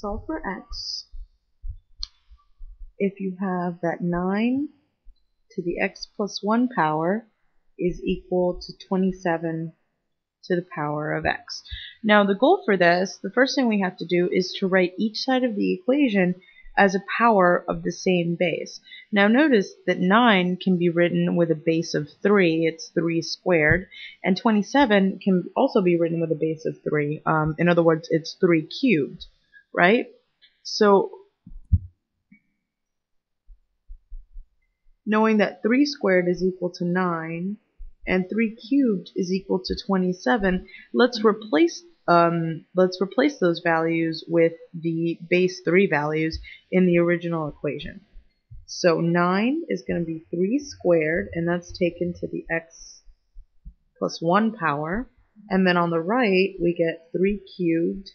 solve for x, if you have that 9 to the x plus 1 power is equal to 27 to the power of x. Now the goal for this, the first thing we have to do is to write each side of the equation as a power of the same base. Now notice that 9 can be written with a base of 3, it's 3 squared, and 27 can also be written with a base of 3. Um, in other words, it's 3 cubed, right? So knowing that 3 squared is equal to 9 and 3 cubed is equal to 27, let's replace um, let's replace those values with the base 3 values in the original equation. So 9 is going to be 3 squared, and that's taken to the x plus 1 power. And then on the right, we get 3 cubed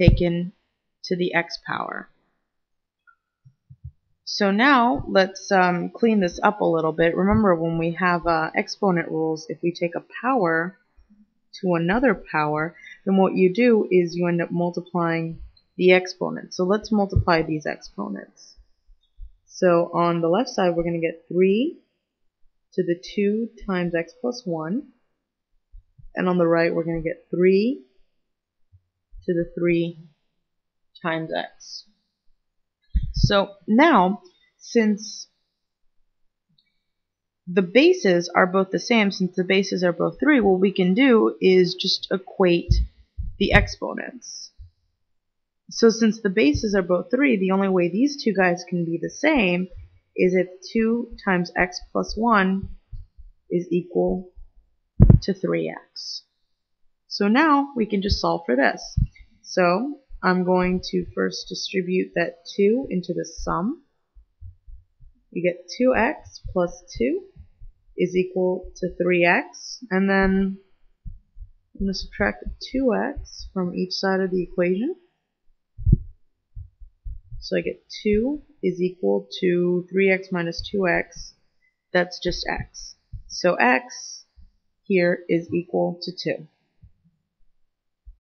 taken to the x power. So now let's um, clean this up a little bit. Remember when we have uh, exponent rules, if we take a power to another power, then what you do is you end up multiplying the exponents. So let's multiply these exponents. So on the left side, we're going to get 3 to the 2 times x plus 1. And on the right, we're going to get 3 to the 3 times x. So now, since the bases are both the same, since the bases are both 3, what we can do is just equate the exponents. So since the bases are both 3, the only way these two guys can be the same is if 2 times x plus 1 is equal to 3x. So now we can just solve for this. So I'm going to first distribute that 2 into the sum. You get 2x plus 2 is equal to 3x. And then I'm going to subtract 2x from each side of the equation. So I get 2 is equal to 3x minus 2x. That's just x. So x here is equal to 2.